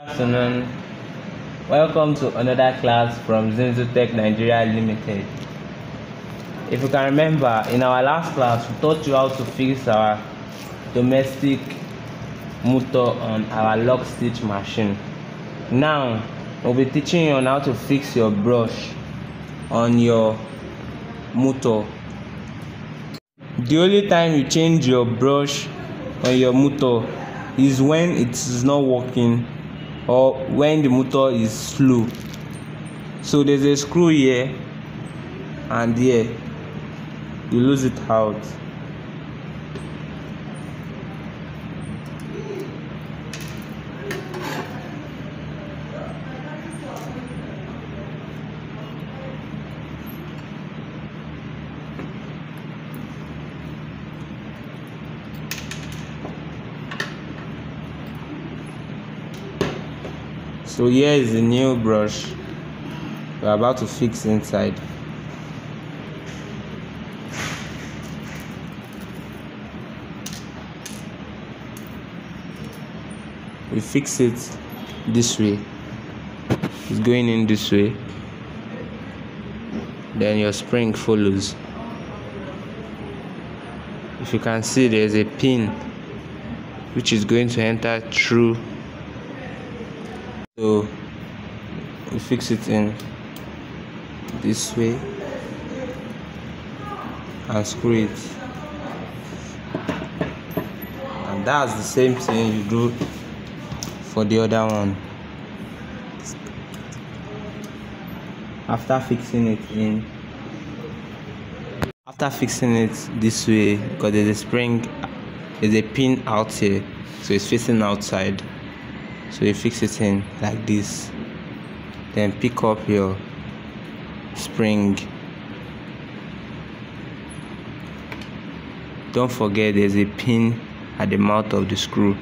afternoon. Welcome to another class from Zinsu Tech Nigeria Limited. If you can remember, in our last class, we taught you how to fix our domestic motor on our lock stitch machine. Now, we'll be teaching you on how to fix your brush on your motor. The only time you change your brush on your motor is when it is not working or when the motor is slow. So there's a screw here and here. You lose it out so here is the new brush we're about to fix inside. We fix it this way. It's going in this way. Then your spring follows. If you can see there's a pin which is going to enter through so we fix it in this way and screw it. And that's the same thing you do for the other one. After fixing it in after fixing it this way because there's a spring there's a pin out here so it's facing outside so you fix it in like this. Then pick up your spring. Don't forget there's a pin at the mouth of the screw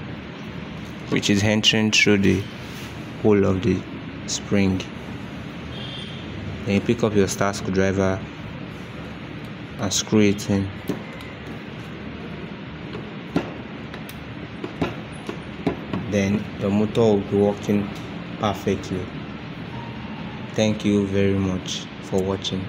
which is entering through the hole of the spring. Then you pick up your star screwdriver and screw it in then your motor will be working perfectly. Thank you very much for watching